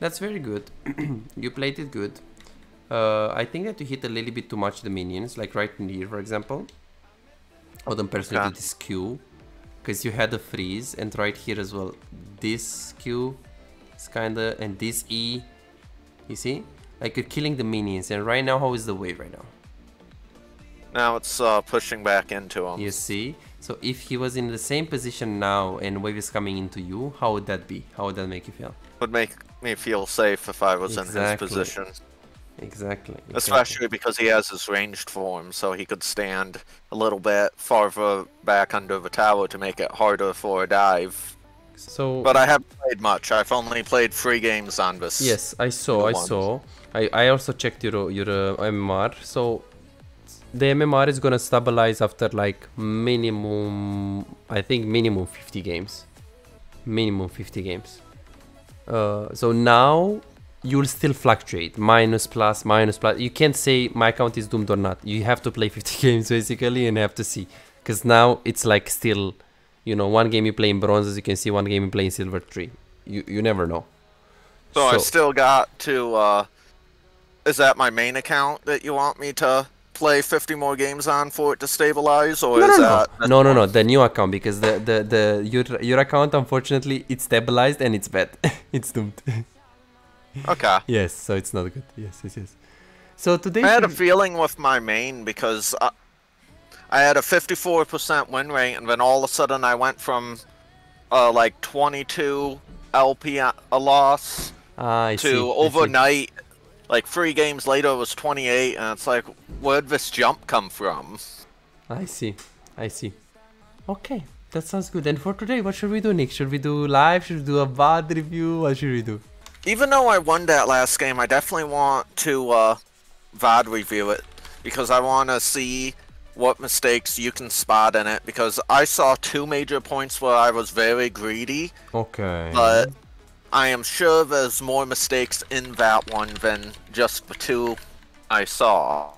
That's very good. you played it good. Uh, I think that you hit a little bit too much the minions, like right in here, for example. Or the personally Yeah. to this Q. Because you had a freeze, and right here as well. This Q is kinda, and this E. You see? Like you're killing the minions, and right now, how is the wave right now? Now it's uh, pushing back into him. You see? So if he was in the same position now and wave is coming into you, how would that be? How would that make you feel? Would make me feel safe if I was in his position. Exactly. exactly. Especially because he has his ranged form, so he could stand a little bit farther back under the tower to make it harder for a dive. So But I haven't played much. I've only played three games on this. Yes, I saw. I ones. saw. I, I also checked your your uh, MMR. So the MMR is gonna stabilize after like minimum. I think minimum 50 games. Minimum 50 games. Uh, so now you'll still fluctuate minus plus minus plus. You can't say my account is doomed or not. You have to play 50 games basically and have to see. Because now it's like still, you know, one game you play in bronze, as you can see, one game you play in silver three. You you never know. So, I still got to. Uh, is that my main account that you want me to play 50 more games on for it to stabilize, or no, is no, that? no, no, no, no, the new account because the the the your your account unfortunately it's stabilized and it's bad. it's doomed. Okay. yes, so it's not good. Yes, yes, yes. So today I had a feeling with my main because I, I had a 54% win rate, and then all of a sudden I went from uh, like 22 LP a a loss I to see, I see. overnight, like three games later it was 28, and it's like, where'd this jump come from? I see, I see. Okay, that sounds good. And for today, what should we do, Nick? Should we do live? Should we do a VOD review? What should we do? Even though I won that last game, I definitely want to uh, VOD review it because I want to see what mistakes you can spot in it. Because I saw two major points where I was very greedy, Okay. but I am sure there's more mistakes in that one than just the two I saw.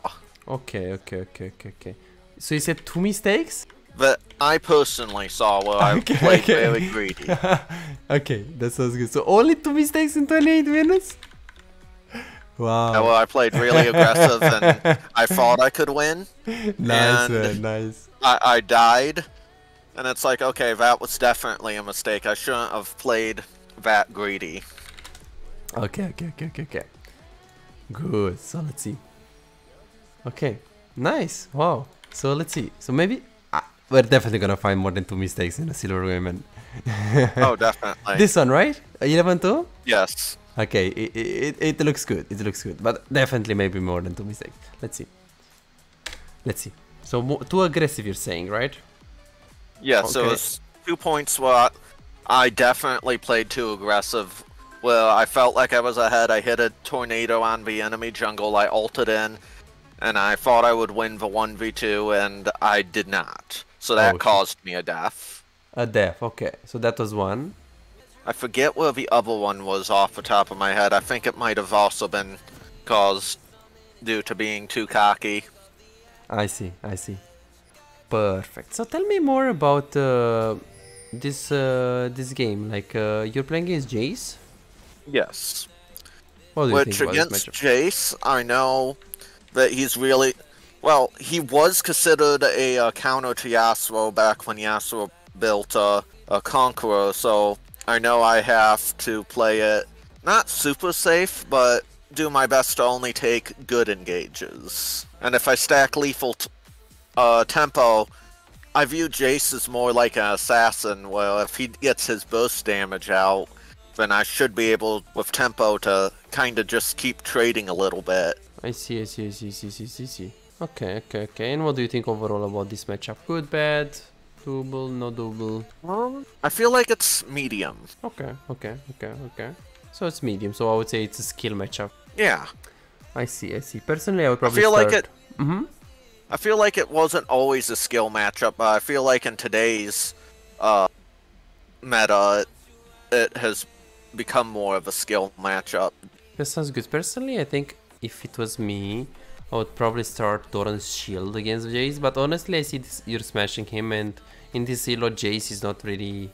Okay, okay, okay, okay, okay. So you said two mistakes? That I personally saw where I Okay, played okay. very greedy. okay, that sounds good. So only two mistakes in 28 minutes? Wow. Well, I played really aggressive and I thought I could win. nice, nice. I, I died, and it's like, okay, that was definitely a mistake. I shouldn't have played that greedy. Okay, okay, okay, okay, okay. Good. So let's see. Okay, nice. Wow. So let's see. So maybe uh, we're definitely gonna find more than two mistakes in a silver women. Oh, definitely. This one, right? 11 2? yes. Okay, it, it, it looks good. It looks good, but definitely maybe more than two mistakes. Let's see. Let's see. So too aggressive, you're saying, right? Yeah, so it's two points where I, definitely played too aggressive. Well, I felt like I was ahead, I hit a tornado on the enemy jungle, I ulted in, and I thought I would win the 1v2, and I did not. So that Oh, caused me a death. A death. Okay, so that was one. I forget where the other one was off the top of my head. I think it might have also been caused due to being too cocky. I see. I see. Perfect. So tell me more about uh, this uh, this game. Like uh, you're playing against Jace. Yes. What do you Which think about this against? Jace, I know that he's really well. He was considered a uh, counter to Yasuo back when Yasuo built uh, a Conqueror, so I know I have to play it not super safe, but do my best to only take good engages. And if I stack lethal t- uh, tempo, I view Jace as more like an assassin. Well, if he gets his burst damage out, then I should be able, with tempo, to kind of just keep trading a little bit. I see. I see. I see. I see. I see. I see, I see. Okay. Okay. Okay. And what do you think overall about this matchup? Good, bad, double, no double. Um, I feel like it's medium. Okay. Okay. Okay. Okay. So it's medium. So I would say it's a skill matchup. Yeah, I see. I see. Personally, I would I probably feel like start- it. Mhm. I feel like it wasn't always a skill matchup, but I feel like in today's uh, meta, it, it has become more of a skill matchup. That sounds good. Personally, I think if it was me, I would probably start Doran's shield against Jace. But honestly, I see this, you're smashing him, and in this elo, Jace is not really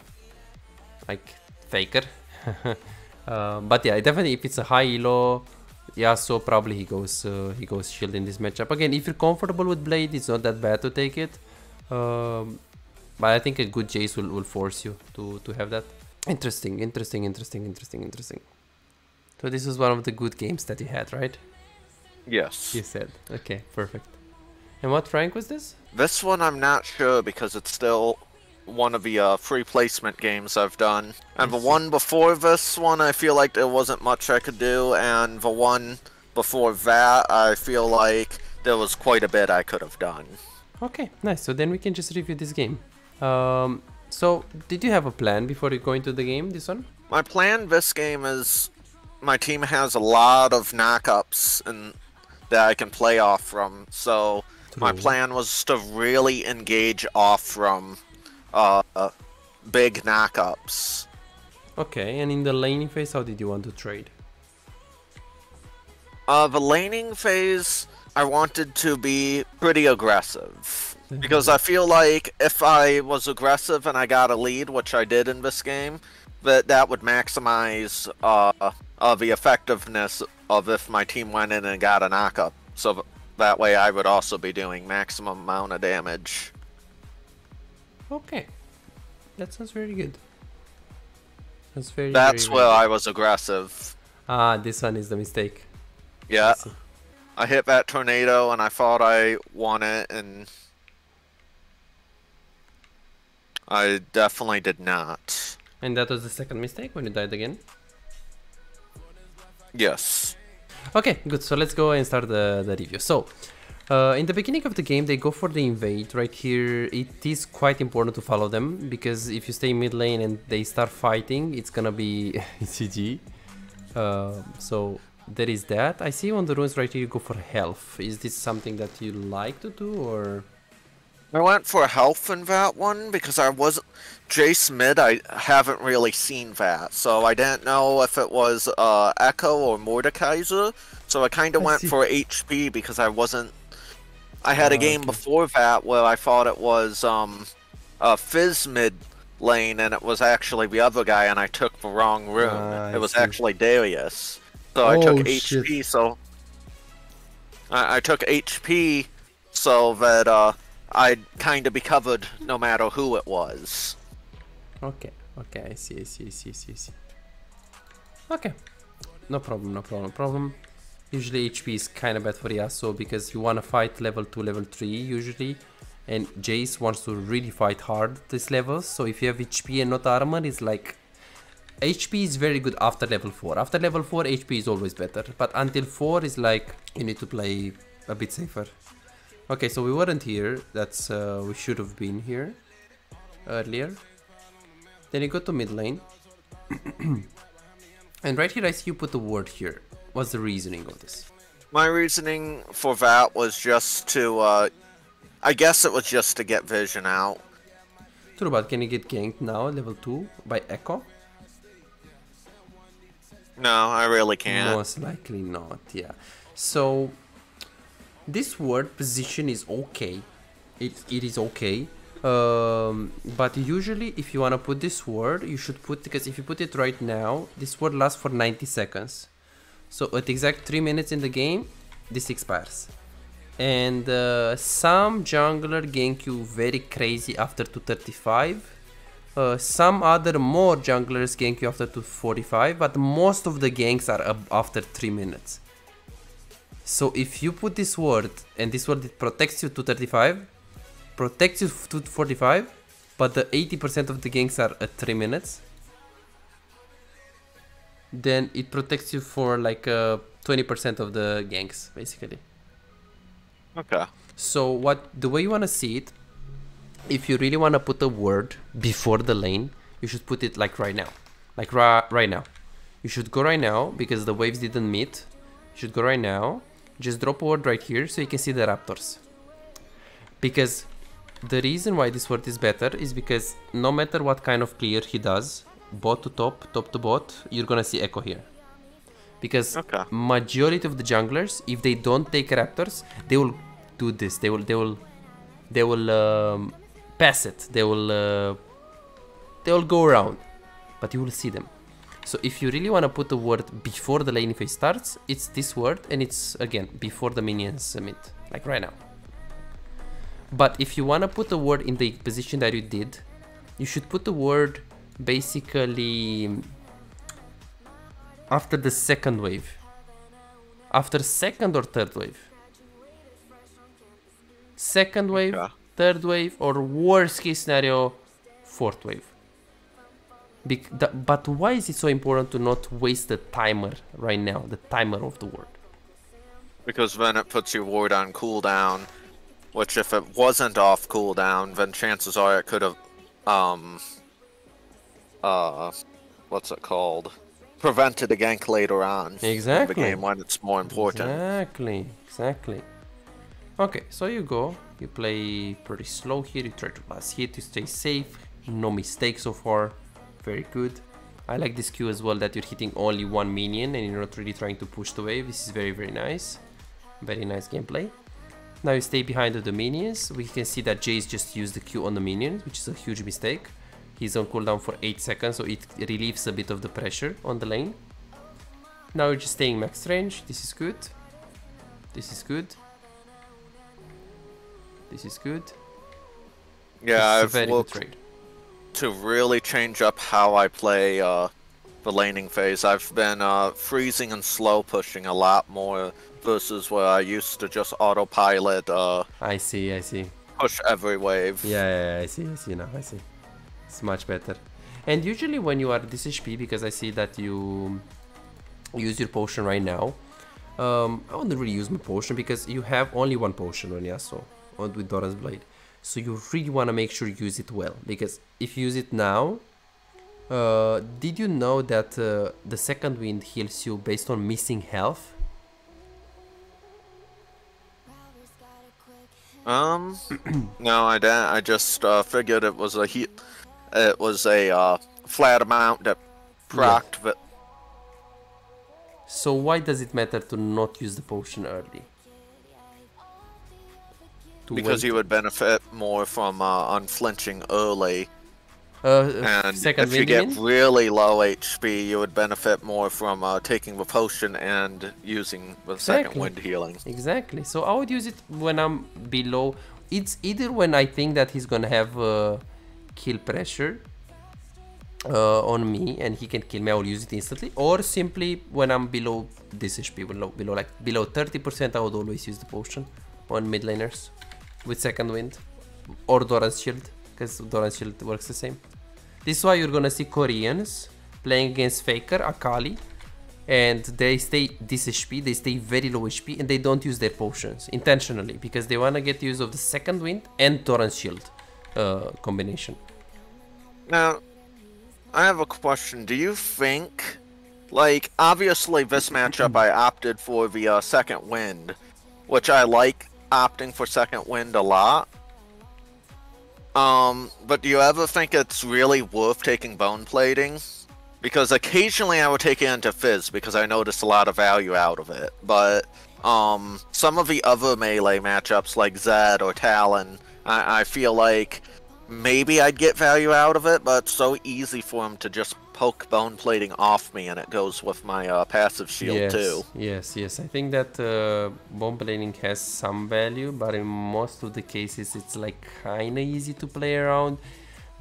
like faker. Uh, but yeah, definitely if it's a high elo, Yasuo probably he goes uh, he goes shield in this matchup. Again, if you're comfortable with blade, it's not that bad to take it. Um, but I think a good Jace will, will force you to to have that. Interesting, interesting, interesting, interesting, interesting. So this was one of the good games that you had, right? Yes. You said. Okay, perfect. And what rank was this? This one I'm not sure because it's still one of the uh, free placement games I've done. And the one before this one, I feel like there wasn't much I could do, and the one before that, I feel like there was quite a bit I could have done. Okay, nice. So then we can just review this game. Um, so did you have a plan before you go into the game? This one? My plan this game is my team has a lot of knockups and that I can play off from. So my plan was to really engage off from uh, big knockups. Okay, and in the laning phase, how did you want to trade? Uh, the laning phase, I wanted to be pretty aggressive. Because I feel like if I was aggressive and I got a lead, which I did in this game, that that would maximize uh, uh, the effectiveness of if my team went in and got a knockup. So that way I would also be doing maximum amount of damage. Okay, that sounds very good. That's very. That's very, where very I was aggressive. Ah, this one is the mistake. Yeah, see. I hit that tornado and I thought I won it, and I definitely did not. And that was the second mistake when you died again. Yes. Okay, good. So let's go and start the, the review. So, uh, in the beginning of the game, they go for the invade. Right here, it is quite important to follow them because if you stay mid lane and they start fighting, it's gonna be GG. Uh, so there is that. I see on the runes right here, you go for health. Is this something that you like to do or? I went for health in that one because I was Jace mid. I haven't really seen that, so I didn't know if it was uh, Ekko or Mordekaiser. So I kind of went see. for HP because I wasn't. I had Ah, a game okay. before that where I thought it was um, a Fizz mid lane, and it was actually the other guy, and I took the wrong. Ah, I it was see. actually Darius. So I Oh, took shit. HP. So I, I took HP so that uh, I'd kind of be covered no matter who it was. Okay, okay, I see, I see, I see, I see, I see. Okay, no problem, no problem, no problem. Usually HP is kind of bad for Yasuo because you want to fight level 2, level 3 usually. And Jace wants to really fight hard this levels. So if you have HP and not armor, it's like... HP is very good after level 4. After level 4, HP is always better. But until 4 is like, you need to play a bit safer. Okay, so we weren't here. That's, uh, we should have been here earlier. Then you go to mid lane. and right here I see you put the word here. What's the reasoning of this? My reasoning for that was just to, uh, I guess it was just to get vision out. True, but can you get ganked now, level 2, by Ekko? No, I really can't. Most likely not, yeah. So, this word position is okay. It, it is okay. Um, but usually if you want to put this word, you should put, because if you put it right now, this word lasts for 90 seconds. So at exact 3 minutes in the game, this expires. And uh, some jungler gank you very crazy after 235. Uh, some other more junglers gank you after 245, but most of the ganks are after 3 minutes. So if you put this word and this word it protects you to 35, protects you to 45, but the 80% of the ganks are at 3 minutes, then it protects you for like uh, 20% of the ganks basically. Okay. So what the way you want to see it, if you really want to put a word before the lane, you should put it like right now, like ra- right now. You should go right now because the waves didn't meet. You should go right now. Just drop a word right here so you can see the raptors. Because the reason why this word is better is because no matter what kind of clear he does, bot to top, top to bot, you're gonna see Ekko here. Because Okay. majority of the junglers, if they don't take raptors, they will do this. They will, they will, they will um, pass it. They will, uh, they will go around, but you will see them. So if you really want to put a word before the laning phase starts, it's this word and it's again before the minions submit, like right now. But if you want to put a word in the position that you did, you should put the word basically after the second wave. After second or third wave. Second wave, Yeah. third wave, or worst case scenario, fourth wave. The- but why is it so important to not waste the timer right now, the timer of the ward? Because then it puts your ward on cooldown, which if it wasn't off cooldown, then chances are it could have, um, uh, what's it called? Prevented a gank later on. in Exactly. the game when it's more important. Exactly, exactly. Okay, so you go, you play pretty slow here, you try to last hit, you stay safe, no mistakes so far, very good. I like this Q as well that you're hitting only one minion and you're not really trying to push the wave, this is very very nice. Very nice gameplay. Now you stay behind the minions, we can see that Jace just used the Q on the minions, which is a huge mistake. He's on cooldown for 8 seconds, so it relieves a bit of the pressure on the lane. Now we're just staying max range, this is good. This is good. This is good. Yeah, This is a I've looked trade. to really change up how I play uh, the laning phase. I've been uh, freezing and slow pushing a lot more versus where I used to just autopilot uh, I see, I see. push every wave. Yeah, yeah, yeah, I see, I see now, I see. It's much better. And usually when you are this HP, because I see that you use your potion right now, um, I wouldn't really use my potion because you have only one potion on Yasuo on with Doran's Blade. So you really want to make sure you use it well because if you use it now, uh, did you know that uh, the second wind heals you based on missing health? Um, no, I didn't. I just uh, figured it was a he- it was a uh, flat amount that procced but So why does it matter to not use the potion early? To because wait- you would benefit more from uh, unflinching early. uh, And second if you get really low HP, you would benefit more from uh, taking the potion and using the second wind healing. Exactly. So I would use it when I'm below. It's either when I think that he's gonna have uh, kill pressure uh, on me and he can kill me, I will use it instantly. Or simply when I'm below this HP, below, below like below 30%, I would always use the potion on mid laners with second wind or Doran's shield because Doran's shield works the same. This is why you're gonna see Koreans playing against Faker, Akali, and they stay this HP, they stay very low HP, and they don't use their potions intentionally because they wanna get use of the second wind and Doran's shield uh, combination. Now, I have a question. Do you think, like, obviously this matchup I opted for the uh, second wind, which I like opting for second wind a lot. Um, but do you ever think it's really worth taking bone plating? Because occasionally I would take it into Fizz because I noticed a lot of value out of it. But um, some of the other melee matchups like Zed or Talon, I, I feel like maybe I'd get value out of it, but it's so easy for him to just poke bone plating off me and it goes with my uh, passive shield yes, too. Yes, yes. I think that uh, bone plating has some value, but in most of the cases, it's like kinda easy to play around.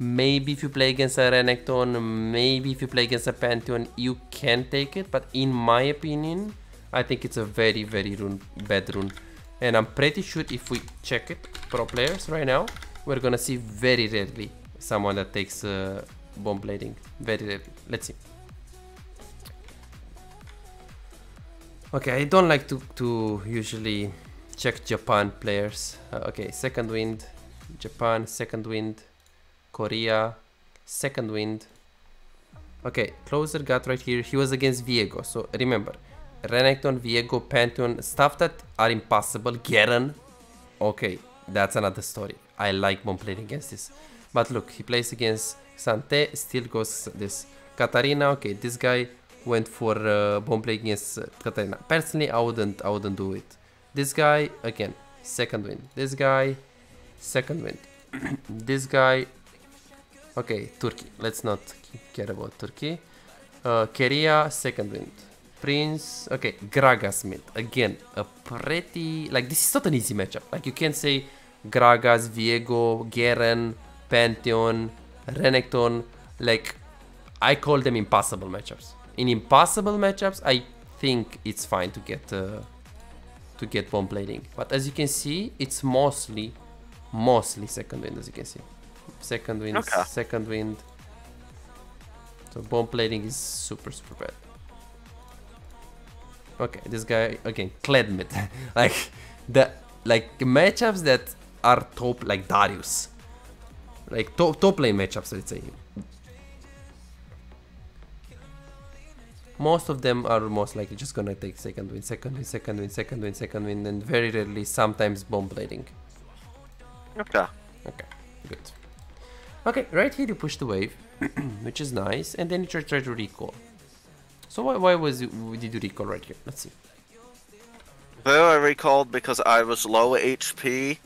Maybe if you play against a Renekton, maybe if you play against a Pantheon, you can take it. But in my opinion, I think it's a very, very rune, bad rune. And I'm pretty sure if we check it, pro players right now, we're gonna see very rarely someone that takes uh, bone plating. Very rarely. Let's see. Okay, I don't like to, to usually check Japan players. Uh, okay, second wind, Japan, second wind, Korea, second wind. Okay, closer got right here. He was against Viego. So remember, Renekton, Viego, Pantheon, stuff that are impossible. Garen, okay, that's another story. I like bone plating against this. But look, he plays against Sante, still goes this. Katarina, okay, this guy went for uh, bomb play against uh, Katarina. Personally, I wouldn't, I wouldn't do it. This guy, again, second win. This guy, second win. this guy, okay, Turkey. Let's not care about Turkey. Uh, Keria, second wind. Prince, okay, Gragas mid. Again, a pretty, like this is not an easy matchup. Like you can't say Gragas, Viego, Garen, Pantheon, Renekton. Like I call them impossible matchups. In impossible matchups, I think it's fine to get uh, to get bone plating. But as you can see, it's mostly mostly second wind. As you can see, second wind, Okay. second wind. So bone plating is super super bad. Okay, this guy again, Kled mid. like the like matchups that are top like Darius. Like top top lane matchups, let's say. Most of them are most likely just gonna take second win, second win, second win, second win, second win, and very rarely sometimes bone plating. Okay. Okay, good. Okay, right here you push the wave, which is nice, and then you try, try to recall. So why, why was it, did you recall right here? Let's see. There I recalled because I was low HP.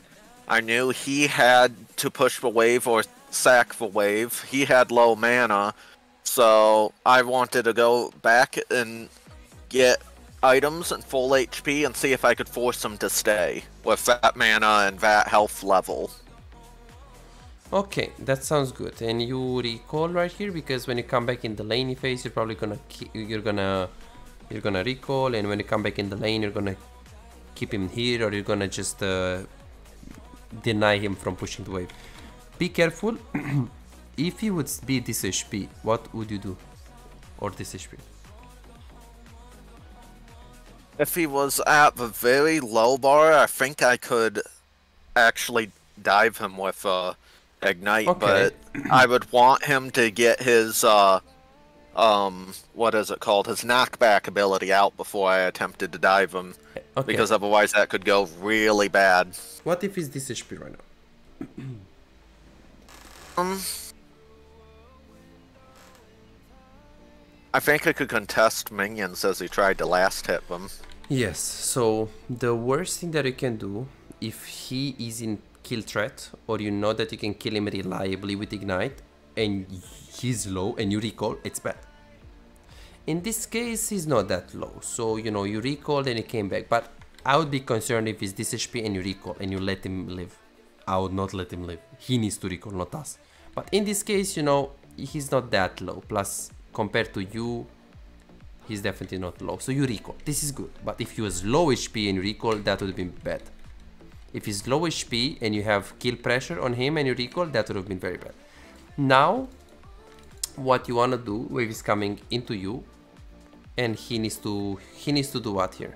I knew he had to push the wave or sack the wave. He had low mana, so I wanted to go back and get items and full HP and see if I could force him to stay with that mana and that health level. Okay, that sounds good. And you recall right here because when you come back in the lane phase, you're probably gonna you're gonna you're gonna recall, and when you come back in the lane, you're gonna keep him here, or you're gonna just uh, deny him from pushing the wave. Be careful. if he would be this HP, what would you do? Or this HP? If he was at the very low bar, I think I could actually dive him with uh, ignite, Okay. but I would want him to get his uh, um, what is it called? His knockback ability out before I attempted to dive him, Okay. because otherwise that could go really bad. what if he's this HP right now? Um, I think I could contest minions as he tried to last hit them. Yes, so the worst thing that you can do if he is in kill threat or you know that you can kill him reliably with ignite and he's low and you recall, it's bad. In this case, he's not that low, so you know you recall and he came back. But I would be concerned if he's this HP and you recall and you let him live. I would not let him live. He needs to recall, not us. But in this case, you know, he's not that low. Plus, compared to you, he's definitely not low. So you recall. This is good. But if he was low HP and you recall, that would have been bad. If he's low HP and you have kill pressure on him and you recall, that would have been very bad. Now, what you wanna do, wave is coming into you, and he needs to he needs to do what here?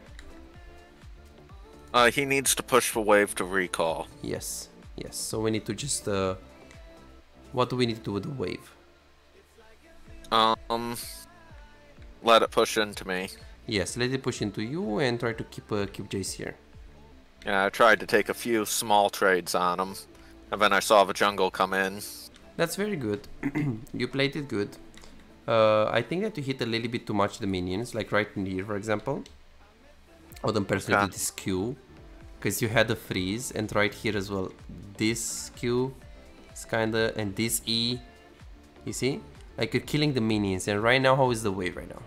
Uh, he needs to push the wave to recall. Yes, yes. So we need to just uh, what do we need to do with the wave? Um, let it push into me. Yes, let it push into you and try to keep uh, keep Jace here. Yeah, I tried to take a few small trades on him, and then I saw the jungle come in. That's very good. you played it good. Uh, I think that you hit a little bit too much the minions, like right in here, for example. I would personally Okay. do this Q, because you had a freeze, and right here as well. This Q is kinda, and this E, you see? Like you're killing the minions, and right now, how is the wave right now?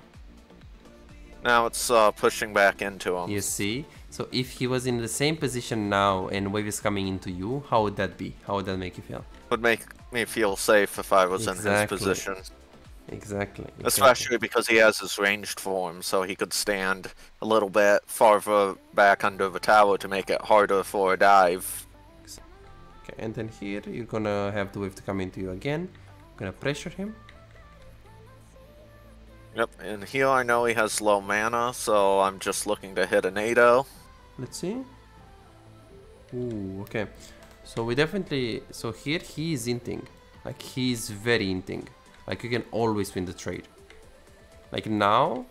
Now it's uh, pushing back into him. You see? So if he was in the same position now, and wave is coming into you, how would that be? How would that make you feel? Would make me feel safe if I was in his position. Exactly. exactly. Especially because he has his ranged form, so he could stand a little bit farther back under the tower to make it harder for a dive. Okay, and then here you're gonna have the wave to come into you again. Gonna pressure him. Yep, and here I know he has low mana, so I'm just looking to hit a NATO. Let's see. Ooh, okay. So we definitely so here he is inting. Like he is very inting. Like you can always win the trade. Like now,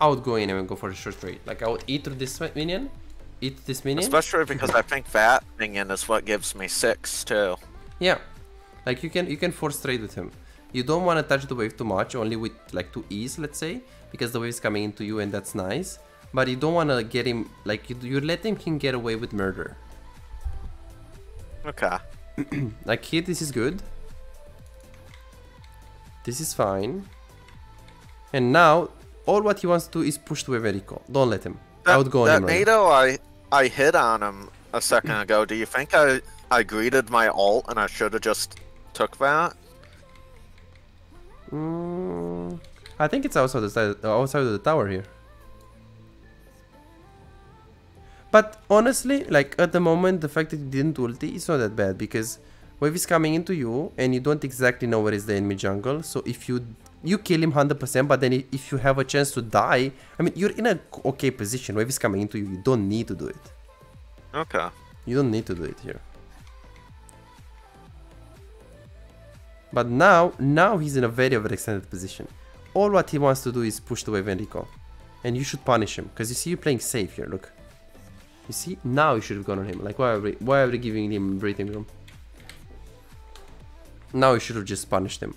I would go in and go for a short trade. Like I would eat through this minion, eat this minion. Especially because I think that minion is what gives me six too. Yeah, like you can you can force trade with him. You don't want to touch the wave too much, only with like two E's, let's say, because the wave is coming into you and that's nice. But you don't want to get him like you you let him can get away with murder. Okay. Like here, this is good. This is fine. And now, all what he wants to do is push to recall. Don't let him. That, I would go on that right. NATO I I hit on him a second ago. Do you think I I greeted my ult and I should have just took that? Mm, I think it's outside the, outside of the tower here. But honestly, like at the moment, the fact that you didn't ulti is not that bad because wave is coming into you and you don't exactly know where is the enemy jungle. So if you you kill him 100%, but then if you have a chance to die, I mean, you're in a okay position. Wave is coming into you. You don't need to do it. Okay. You don't need to do it here. But now, now he's in a very overextended position. All what he wants to do is push the wave and recall. And you should punish him. Because you see you playing safe here, look. You see? Now you should have gone on him. Like, why are we, why are we giving him breathing room? Now you should have just punished him.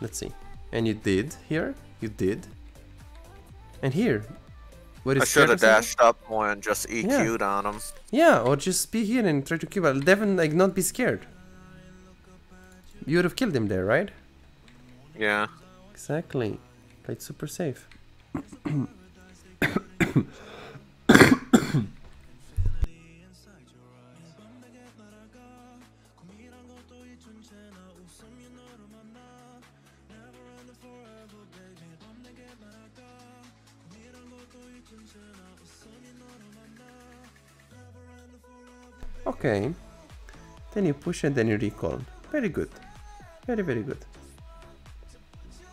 Let's see. And you did here. You did. And here. Where I is should have Scared or something? dashed up more and just EQ'd on him. Yeah, or just be here and try to kill. But Devin, like, not be scared. You would have killed him there, right? Yeah. Exactly. Played super safe. Okay. Then you push and then you recall. Very good. Very, very good.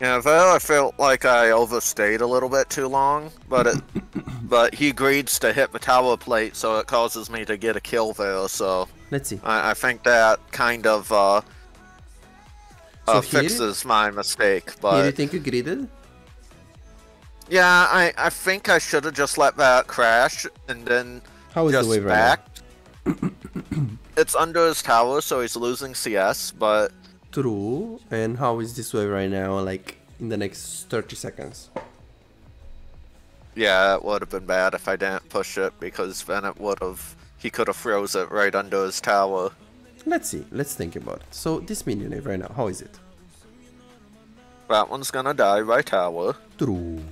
Yeah, though I felt like I overstayed a little bit too long, but it, but he agrees to hit the tower plate, so it causes me to get a kill there. So Let's see. I, I think that kind of uh, So uh, here- fixes my mistake. Here you But think you greeted? yeah, I, I think I should have just let that crash and then How is just the wave right. It's under his tower, so he's losing CS, but? True. And how is this wave right now, like, in the next 30 seconds? yeah, it would have been bad if I didn't push it because then it would have he could have froze it right under his tower. Let's see. Let's think about it. So, this minion wave right now, how is it? That one's gonna die by tower. True.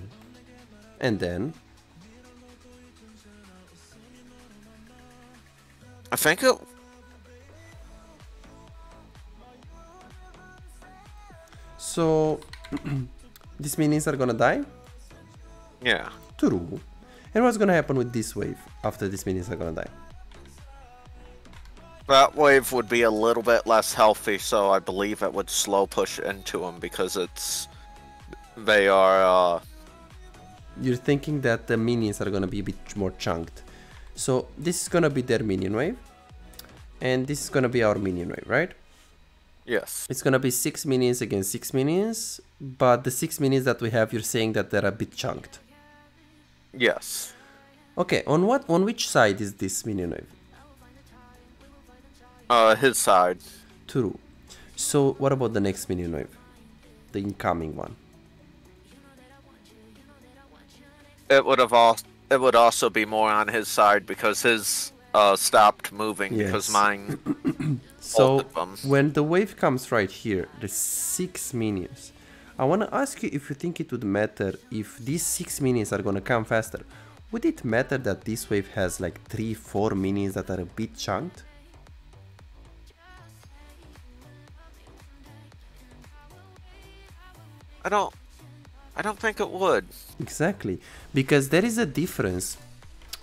And then, I think it. So, these minions are gonna die? Yeah. True. And what's gonna happen with this wave after these minions are gonna die? That wave would be a little bit less healthy, so I believe it would slow push into them because it's. They are. uh You're thinking that the minions are gonna be a bit more chunked. So this is gonna be their minion wave. And this is gonna be our minion wave, right? Yes. It's gonna be six minions against six minions, but the six minions that we have, you're saying that they're a bit chunked. Yes. Okay, on what on which side is this minion wave? Uh, his side. True. So what about the next minion wave? The incoming one. It would have all. It would also be more on his side because his uh stopped moving because mine. So when the wave comes right here, the six minions. I wanna ask you if you think it would matter if these six minions are gonna come faster. Would it matter that this wave has like three, four minions that are a bit chunked? I don't. I don't think it would. Exactly, because there is a difference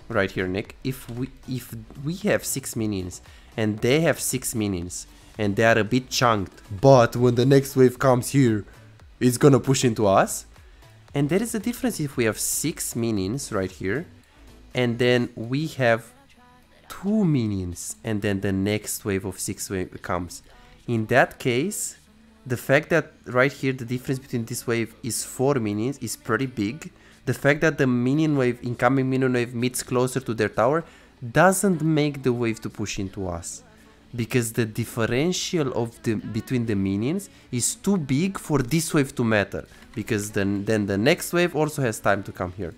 right here, Nick. If we if we have six minions and they have six minions and they are a bit chunked, but when the next wave comes here, it's gonna push into us. And there is a difference if we have six minions right here, and then we have two minions, and then the next wave of six wave comes. In that case, the fact that right here the difference between this wave is four minions is pretty big. The fact that the minion wave, incoming minion wave meets closer to their tower doesn't make the wave to push into us. Because the differential of the between the minions is too big for this wave to matter. Because then, then the next wave also has time to come here.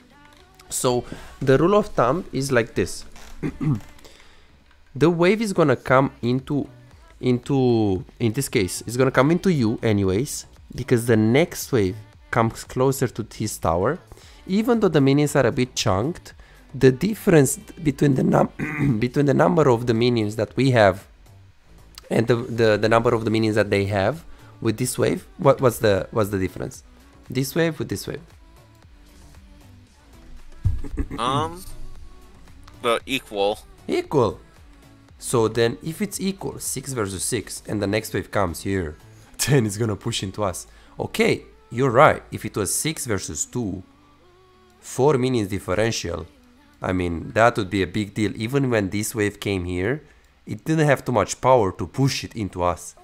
So the rule of thumb is like this. the wave is gonna come into into in this case it's gonna come into you anyways because the next wave comes closer to his tower, even though the minions are a bit chunked, the difference between the num between the number of the minions that we have and the, the, the number of the minions that they have with this wave, what what's the what's the difference? This wave with this wave. Um, the equal. Equal. So then if it's equal, 6 versus 6, and the next wave comes here, then it's gonna push into us. Okay, you're right. If it was 6 versus 2, 4 minions differential, I mean, that would be a big deal. Even when this wave came here, it didn't have too much power to push it into us.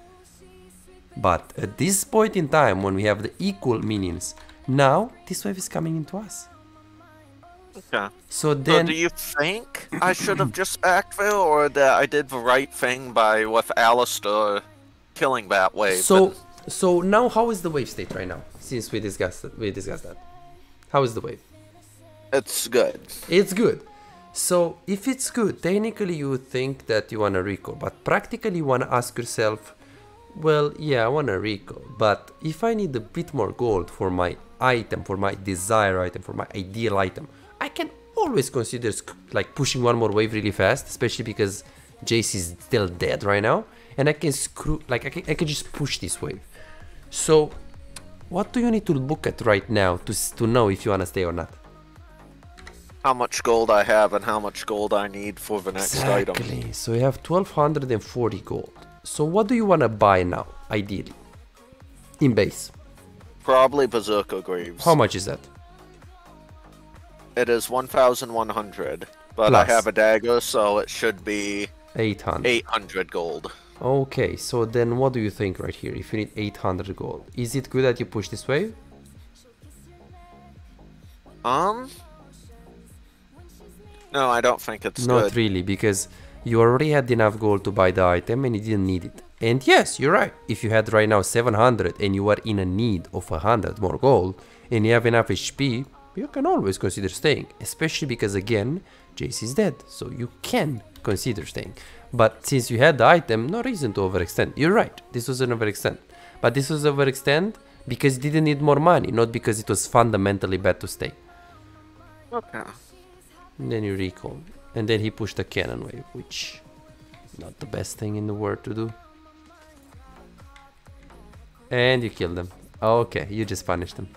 But at this point in time, when we have the equal minions, now this wave is coming into us. Okay. So then, So do you think I should have just backfill, or that I did the right thing by with Alistair killing that wave? so so now how is the wave state right now? Since we discussed we discussed that. How is the wave? It's good. It's good. So if it's good, technically you think that you wanna recall, but practically you wanna ask yourself, well, yeah, I wanna recall, but if I need a bit more gold for my item, for my desire item, for my ideal item, I can always consider like pushing one more wave really fast, especially because Jace is still dead right now, and I can screw like I can, I can just push this wave. So, what do you need to look at right now to to know if you wanna stay or not? How much gold I have and how much gold I need for the next item. Exactly. So you have 1240 gold. So what do you want to buy now, ideally? In base. Probably Berserker Greaves. How much is that? It is 1,100, but I have a dagger, so it should be 800. 800 gold. Okay, so then what do you think right here? If you need 800 gold, is it good that you push this way? Um. No, I don't think it's Not good. really, because you already had enough gold to buy the item and you didn't need it. And yes, you're right. If you had right now 700 and you are in a need of 100 more gold and you have enough HP, you can always consider staying. Especially because again, Jace is dead, so you can consider staying. But since you had the item, no reason to overextend. You're right, this was an overextend. But this was overextend because you didn't need more money, not because it was fundamentally bad to stay. Okay. And then you recall. And then he pushed a cannon wave, which not the best thing in the world to do. And you kill them. Okay, you just punish them.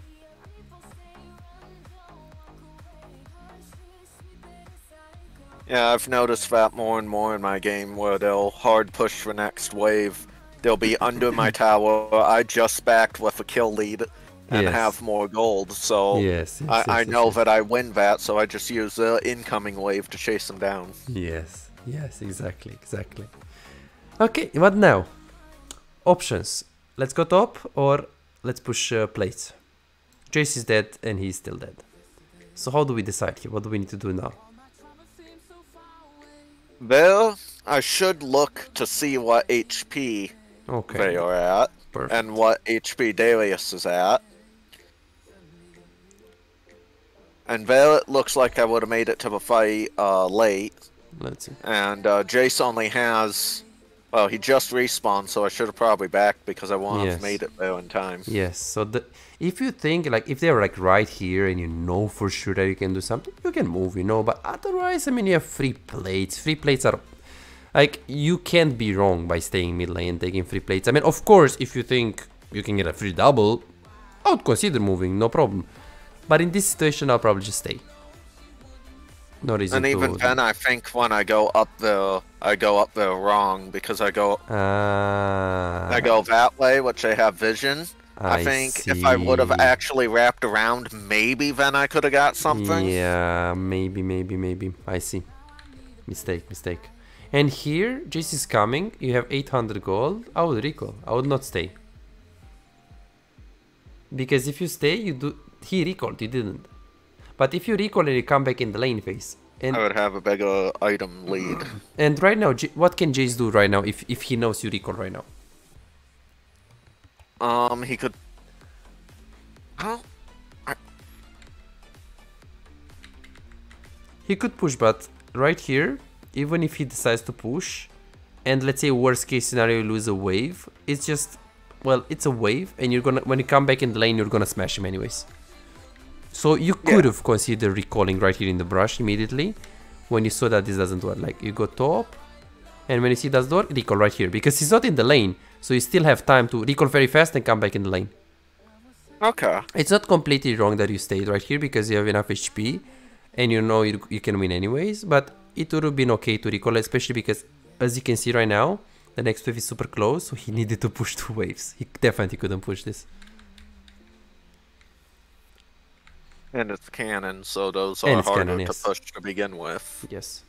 Yeah, I've noticed that more and more in my game where they'll hard push the next wave. They'll be under my tower. I just backed with a kill lead and Yes. have more gold, so Yes, yes, I, yes, I know that I win that, so I just use the incoming wave to chase them down. Yes, yes, exactly, exactly. Okay, what now? Options. Let's go top or let's push uh, plates. Jace is dead and he's still dead. So how do we decide here? What do we need to do now? Well, I should look to see what HP Okay, they are at perfect. and what HP Darius is at. And it looks like I would have made it to the fight uh, late. Let's see. And uh, Jace only has. Well, he just respawned, so I should have probably backed because I won't Yes. have made it there in time. Yes, so the if you think like if they're like right here and you know for sure that you can do something, you can move, you know. But otherwise, I mean, you have free plates. Free plates are like you can't be wrong by staying mid lane and taking free plates. I mean, of course, if you think you can get a free double, I would consider moving, no problem. But in this situation, I'll probably just stay. No reason And even to. then, I think when I go up there, I go up there wrong because I go Ah, I go that way, which I have vision. I, I think if I would have actually wrapped around, maybe then I could have got something. Yeah, maybe, maybe, maybe. I see. Mistake, mistake. And here, Jace is coming. You have 800 gold. I would recall. I would not stay. Because if you stay, you do. He recalled, you didn't. But if you recall and you come back in the lane phase, and I would have a bigger item lead. and right now, J- what can Jace do right now if if he knows you recall right now? Um, he could. How? He could push, but right here, even if he decides to push, and let's say worst case scenario you lose a wave, it's just well, it's a wave, and you're gonna when you come back in the lane, you're gonna smash him anyways. So you could Yeah. have considered recalling right here in the brush immediately when you saw that this doesn't work. Like you go top, and when you see it doesn't recall right here because he's not in the lane, so you still have time to recall very fast and come back in the lane. Okay. It's not completely wrong that you stayed right here because you have enough HP and you know you, you can win anyways, but it would have been okay to recall, especially because as you can see right now, the next wave is super close, so he needed to push two waves. He definitely couldn't push this. And it's cannon, so those And are harder cannon, to push to begin with. Yes.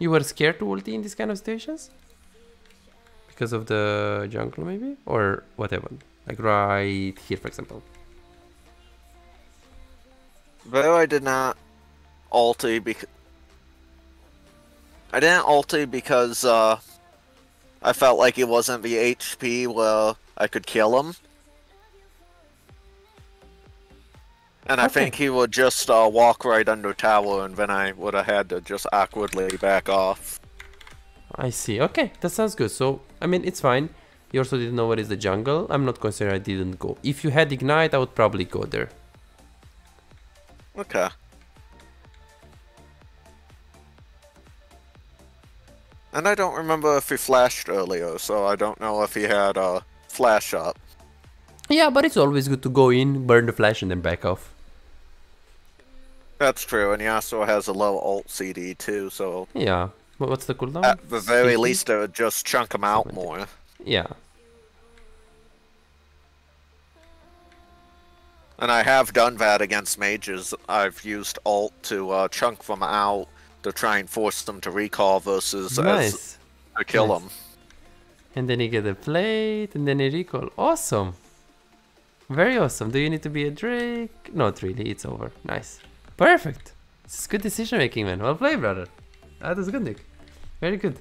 You were scared to ulti in these kind of situations? Because of the jungle maybe? Or whatever. Like right here for example. Though I did not ulti because I didn't ulti because uh, I felt like it wasn't the HP where I could kill him. And I think he would just uh, walk right under tower, and then I would have had to just awkwardly back off. I see. Okay, that sounds good. So, I mean, it's fine. You also didn't know where is the jungle. I'm not concerned I didn't go. If you had Ignite, I would probably go there. Okay. And I don't remember if he flashed earlier, so I don't know if he had a flash up. Yeah, but it's always good to go in, burn the flash, and then back off. That's true, and Yasuo has a low ult CD too, so Yeah. Wha- What's the cooldown? at the very 50? least it would just chunk him out more. Yeah. And I have done that against mages. I've used ult to uh, chunk them out to try and force them to recall versus as Nice. to kill Nice. them. And then you get a plate, and then a recall. Awesome. Very awesome. Do you need to be a Drake? Not really. It's over. Nice. Perfect. This is good decision making, man. Well played, brother. That was good, Nick. Very good.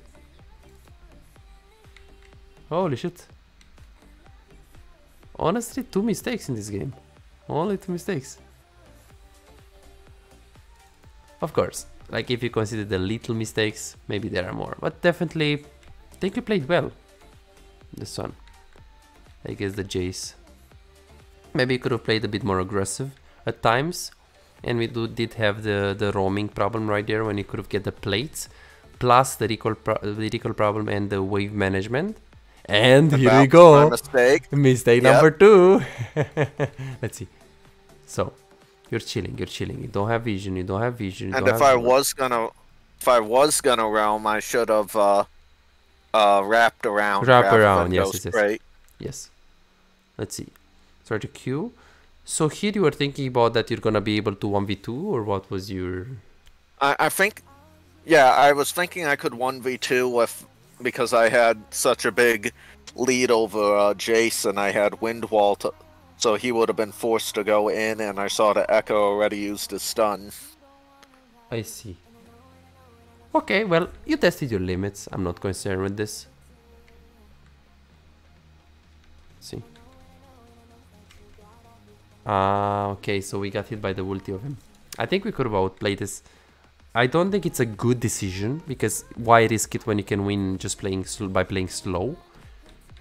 Holy shit. Honestly, two mistakes in this game. Only two mistakes. Of course, like if you consider the little mistakes, maybe there are more. But definitely, I think you played well. This one. I guess the Jace. Maybe you could have played a bit more aggressive at times. And we do, did have the, the roaming problem right there when you could have get the plates. Plus the recall, pro- the recall problem and the wave management. And here we go. Mistake. Mistake Yep. number two. Let's see. So, you're chilling, you're chilling. You don't have vision, you don't have vision. And if I ward. was gonna, if I was gonna realm, I should have uh, uh, wrapped around. Wrap around, yes, yes, yes. straight. Yes. Let's see. Start to queue. So here you were thinking about that you're gonna be able to 1v2 or what was your... I, I think, yeah, I was thinking I could one v two with because I had such a big lead over uh, Jace, and I had Windwall, to, so he would have been forced to go in, and I saw that Ekko already used his stun. I see. Okay, well, you tested your limits. I'm not concerned with this. see. Ah, okay, so we got hit by the ulti of him. I think we could have outplayed this. I don't think it's a good decision because why risk it when you can win just playing by playing slow?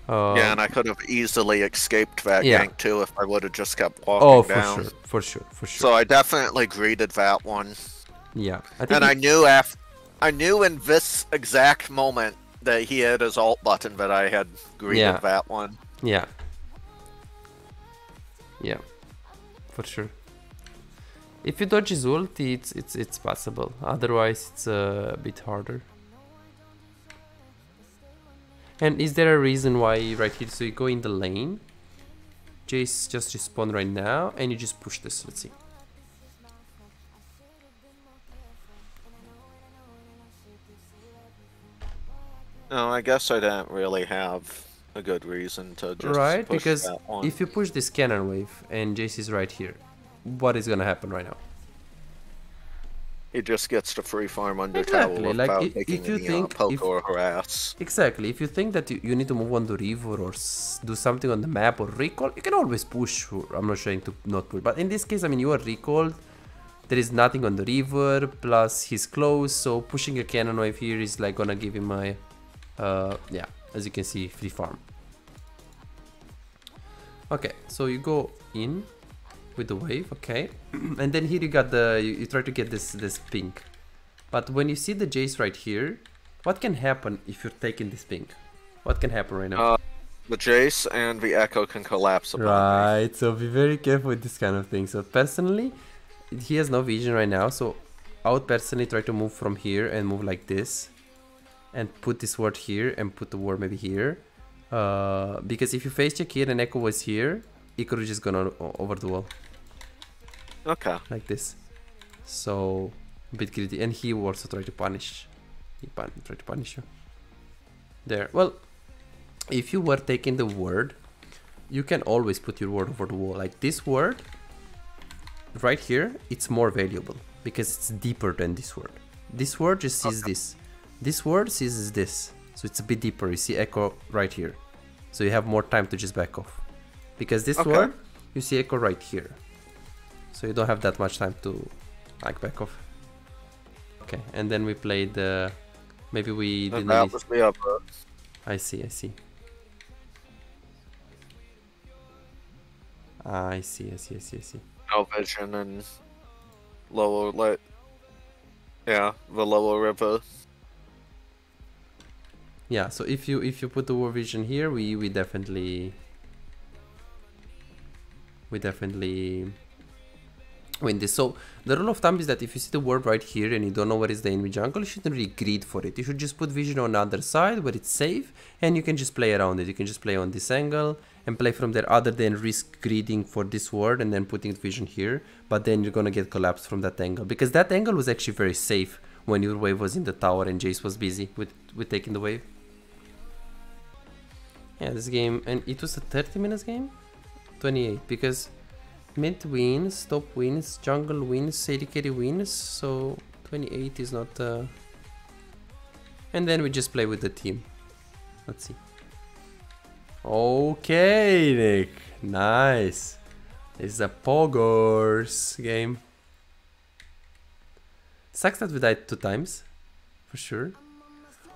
Uh, yeah, and I could have easily escaped that yeah. gank too if I would have just kept walking oh, for down. sure, for sure, for sure. So I definitely greeted that one. yeah, I And I knew af- I knew in this exact moment that he had his ult button, but I had greeted Yeah. that one. Yeah. Yeah. For sure. If you dodge his ulti, it's it's it's possible. Otherwise, it's a bit harder. And is there a reason why right here? So you go in the lane. Jace just respawn right now, and you just push this. Let's see. No, I guess I don't really have a good reason to just right, because if you push this cannon wave and Jace is right here, what is gonna happen right now? He just gets the free farm under Exactly, tower like, without if- taking if you any think- poke if- or harass. Exactly. If you think that you, you need to move on the river or s- do something on the map or recall, you can always push. I'm not trying to not push, but in this case, I mean, you are recalled. There is nothing on the river, plus he's close, so pushing a cannon wave here is like gonna give him a, uh, yeah, as you can see, free farm. Okay, so you go in with the wave, okay, and then here you got the, you, you try to get this, this pink. But when you see the Jace right here, what can happen if you're taking this pink? What can happen right now? Uh, the Jace and the Ekko can collapse upon me. Right, so be very careful with this kind of thing. So personally, he has no vision right now, so I would personally try to move from here and move like this. And put this ward here and put the ward maybe here. Uh, because if you face check here and Ekko was here, he could have just gone over the wall. Okay. Like this. So, a bit greedy. And he will also try to punish. He pun try to punish you. There. Well, if you were taking the word, you can always put your word over the wall. Like this word, right here, it's more valuable because it's deeper than this word. This word just sees this. This word sees this. So it's a bit deeper. You see Ekko right here. So you have more time to just back off. Because this Okay. word, you see Ekko right here. So you don't have that much time to like back off. Okay, and then we played the. maybe we didn't. that really- the upper. I see, I see. Ah, I see, I see, I see, I see. No vision and lower let. Yeah, the lower river. Yeah, so if you if you put the war vision here, we we definitely we definitely win this. So the rule of thumb is that if you see the word right here and you don't know what is the enemy jungle, you shouldn't really greed for it. You should just put vision on the other side where it's safe, and you can just play around it. You can just play on this angle and play from there, other than risk greeding for this word and then putting vision here. But then you're gonna get collapsed from that angle because that angle was actually very safe when your wave was in the tower and Jace was busy with with taking the wave. Yeah, this game, and it was a 30 minutes game? 28, because mid wins, top wins, jungle wins, AD carry wins, so 28 is not. Uh... And then we just play with the team. Let's see. Okay, Nick. Nice. It's a Poggers game. Sucks that we died two times, for sure.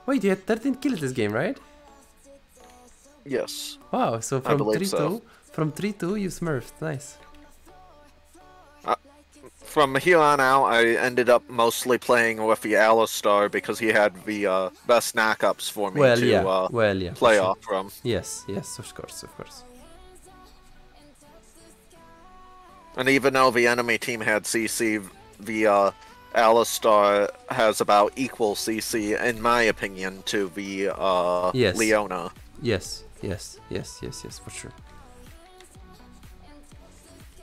Wait, you had 13 kills this game, right? Yes. Wow, so from believe 3 so. 2, from 3 2, you smurfed. Nice. From here on out, I ended up mostly playing with the Alistar because he had the uh, best knockups for me Well, to yeah. uh, well, yeah. play sure. off from. Yes, yes, of course, of course. And even though the enemy team had CC, the uh, Alistar has about equal CC, in my opinion, to the uh, Yes. Leona. Yes, yes, yes, yes, yes, for sure.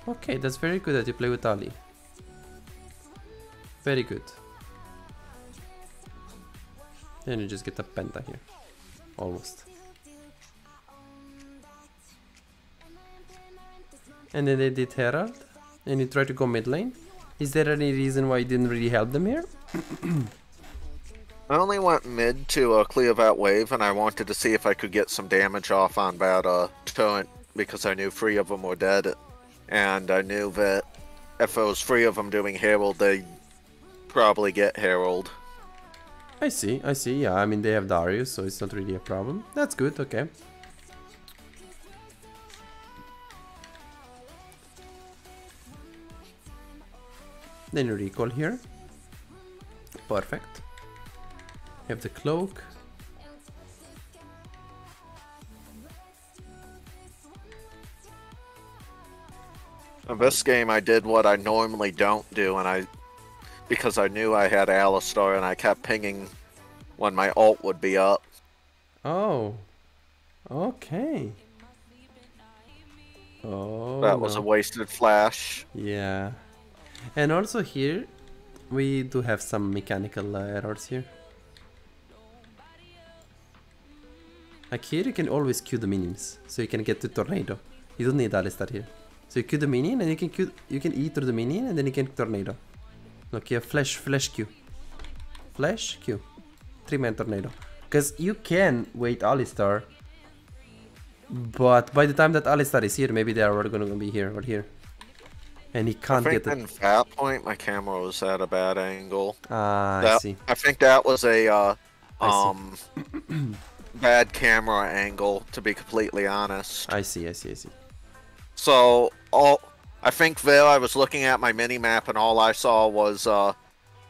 Okay, that's very good that you play with Ali. Very good. Then you just get a penta here. Almost. And then they did Herald. And you try to go mid lane. Is there any reason why you didn't really help them here? I only went mid to uh, clear that wave, and I wanted to see if I could get some damage off on that uh, turret because I knew three of them were dead, and I knew that if it was three of them doing Herald, they'd probably get Herald. I see, I see. Yeah, I mean they have Darius, so it's not really a problem. That's good. Okay. Then recall here. Perfect. Have the cloak. In this game, I did what I normally don't do, and I because I knew I had Alistar, and I kept pinging when my ult would be up. Oh. Okay. Oh. that was no. a wasted flash. Yeah. And also here, we do have some mechanical uh, errors here. Like here you can always Q the minions, so you can get to Tornado. You don't need Alistar here. So you Q the minion and you can Q, you can E through the minion and then you can Tornado. Look, have Flash, Flash Q. Flash, Q. Three man Tornado. Because you can wait Alistar, but by the time that Alistar is here, maybe they are already gonna be here or here. and he can't think get it. in that point my camera was at a bad angle. Ah, I see. I think that was a uh, um bad camera angle to be completely honest. I see. I see. I see. So all I think there I was looking at my mini map and all I saw was uh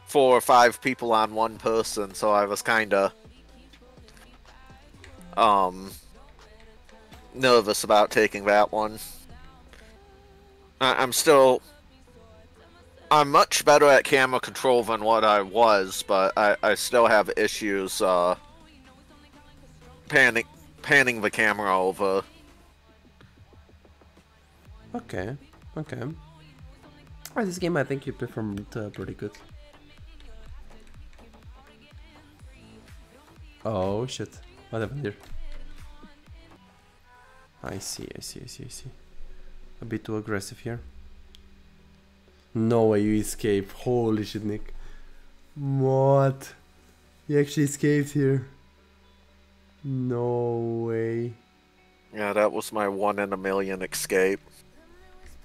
four or five people on one person, so I was kinda um nervous about taking that one. I- I'm still I'm much better at camera control than what I was, but I, I still have issues uh panning the camera over. Okay. Okay. Oh, this game I think you performed uh, pretty good. Oh shit. What happened here? I see, I see, I see, I see. A bit too aggressive here. No way you escape. Holy shit, Nick. What? You actually escaped here. No way. Yeah, that was my one in a million escape.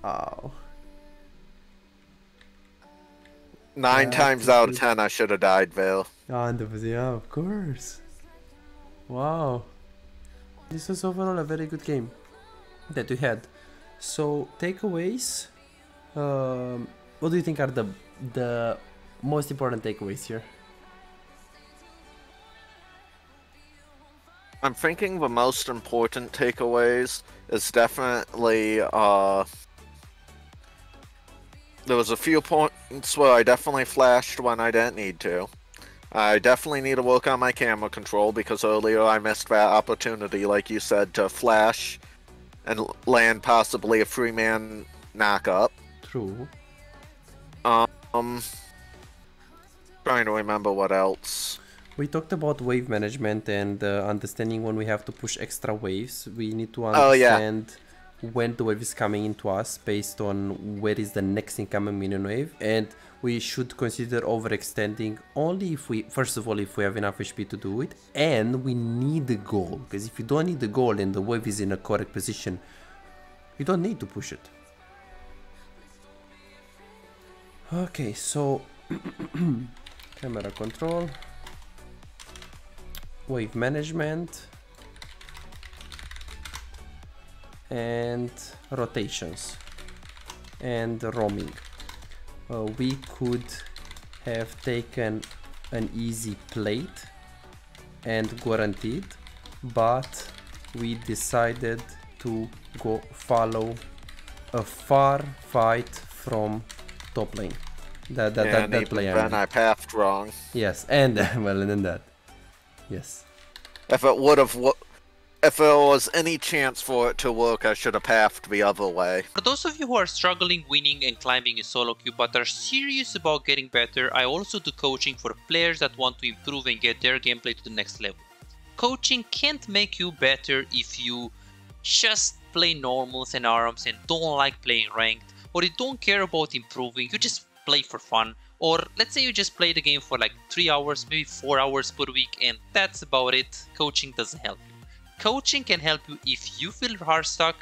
Ow. Nine Yeah, times out of ten, I should have died, Vale. And yeah, of course. Wow. This was overall a very good game that we had. So takeaways. Um, what do you think are the the most important takeaways here? I'm thinking the most important takeaways is definitely uh there was a few points where I definitely flashed when I didn't need to. I definitely need to work on my camera control because earlier I missed that opportunity, like you said, to flash and land possibly a free man knock up. True. Um, trying to remember what else. We talked about wave management and uh, understanding when we have to push extra waves. We need to Oh, yeah. When the wave is coming into us based on where is the next incoming minion wave. And we should consider overextending only if we, first of all, if we have enough HP to do it. And we need the goal. Because if you don't need the goal and the wave is in a correct position, you don't need to push it. Okay, so camera control wave management and rotations and roaming. Uh, we could have taken an easy plate and guaranteed but we decided to go follow a far fight from top lane. That that, Yeah, that, that player then I pathed wrong. yes and well and then that. Yes. If it would have, if there was any chance for it to work, I should have pathed the other way. For those of you who are struggling winning and climbing in solo queue but are serious about getting better, I also do coaching for players that want to improve and get their gameplay to the next level. Coaching can't make you better if you just play normals and ARAMs and don't like playing ranked, or you don't care about improving, you just play for fun, or let's say you just play the game for like 3 hours, maybe 4 hours per week, and that's about it. Coaching doesn't help you. Coaching can help you if you feel hard stuck,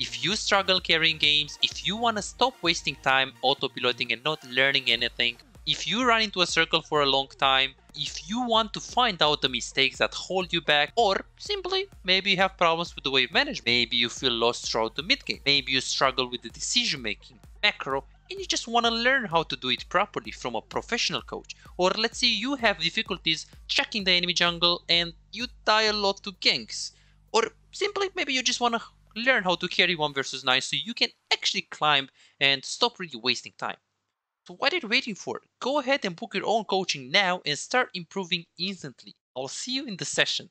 if you struggle carrying games, if you want to stop wasting time autopiloting and not learning anything, if you run into a circle for a long time, if you want to find out the mistakes that hold you back, or simply maybe you have problems with the wave management, maybe you feel lost throughout the mid game, maybe you struggle with the decision making, macro, and you just want to learn how to do it properly from a professional coach. Or let's say you have difficulties checking the enemy jungle and you die a lot to ganks. Or simply maybe you just want to learn how to carry 1 versus 9 so you can actually climb and stop really wasting time. So what are you waiting for? Go ahead and book your own coaching now and start improving instantly. I'll see you in the session.